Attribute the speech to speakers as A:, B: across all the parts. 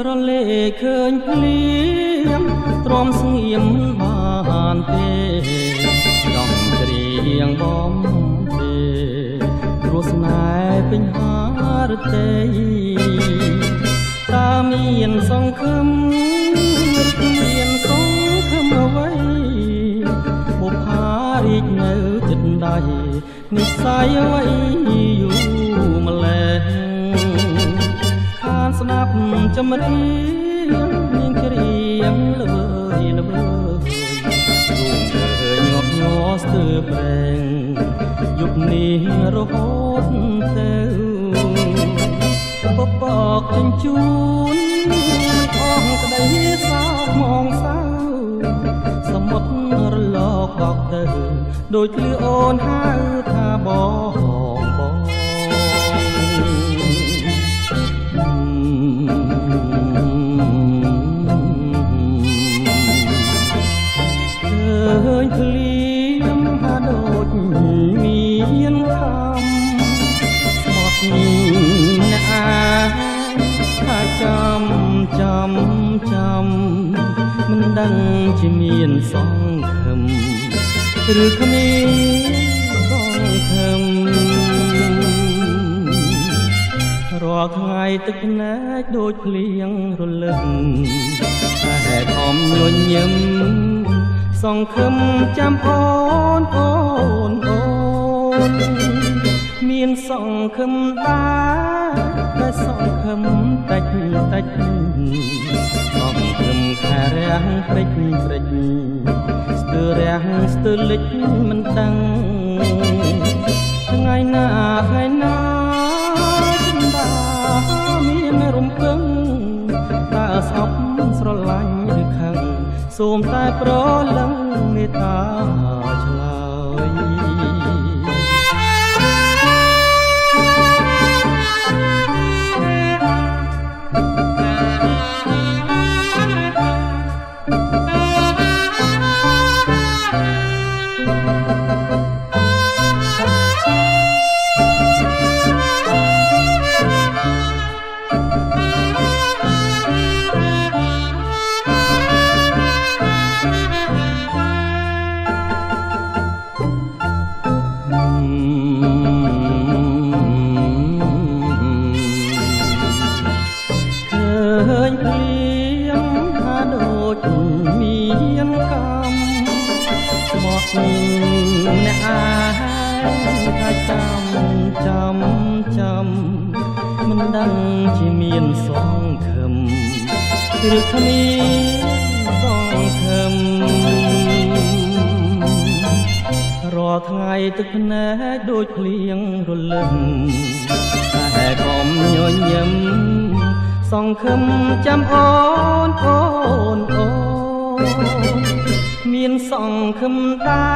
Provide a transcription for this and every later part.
A: ក្រលេឃើញភ្លៀងទ្រាំស្ងៀមបានទេចំជ្រៀងបំទេព្រោះស្នេហ៍ពេញហារទេតាមានសង្ឃឹមមិនមានសង្ឃឹមអ្វីបុព្វារីកនៅចិត្តដៃនិស្ស័យអ្វី ស្ដាប់ចម្រៀងនាងច្រៀងល្វើយល្វើយរួមើញងប់ញ័រស្ទើរប្រេងយុគនេះរហូតទៅបបកជញ្ជូនអស់ក្តីសោកមកសៅសមុទ្ររលកបកទៅដូចលឺអូនហៅថាបងបង ញភ្លៀងហាដូចមានខំស្មត់អ្នកអាថាចំចំចំមិនដឹងជាមានសង្ឃឹមឬគ្មានសង្ឃឹមរាល់ថ្ងៃទឹកភ្នែកដូចភ្លៀងរលឹមតែធំញញឹម សង្ឃឹមចាំអូនអូនអូនមានសង្ឃឹមដែរតែសង្ឃឹមតិចតិចសង្ឃឹមខារាំងព្រិចព្រិចស្ទើររាំងស្ទើរលិចមិនដឹងថ្ងៃណាថ្ងៃណាចិន្តាមានរំពឹងតើស្អប់ស្រឡាញ់ឬខឹង សូមតែប្រលឹងមេត្តាឆ្លើយ ញភ្លៀងថាដូចមានកម្មស្មោះអ្នកអាថាចាំចាំចាំមិនដឹងជាមានសង្ឃឹមឬគ្មានសង្ឃឹមរាល់ថ្ងៃទឹកភ្នែកដូចភ្លៀងរលឹមតែកុំញញឹម សង្ឃឹមចាំអូនអូនអូនមានសង្ឃឹមដែ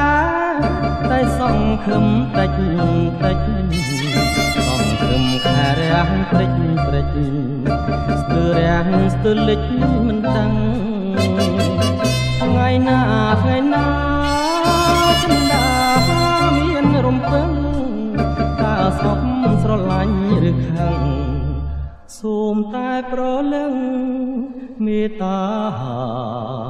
A: រតែសង្ឃឹមតិចតិចសង្ឃឹមខារាំងព្រិចព្រិចស្ទើររាំងស្ទើរលិចមិនដឹងថ្ងៃណាថ្ងៃណាចិន្តាមានរំពឹងតើសពស្រឡាញ់ឬខឹង សូមតែប្រលឹងមេត្តាឆ្លើ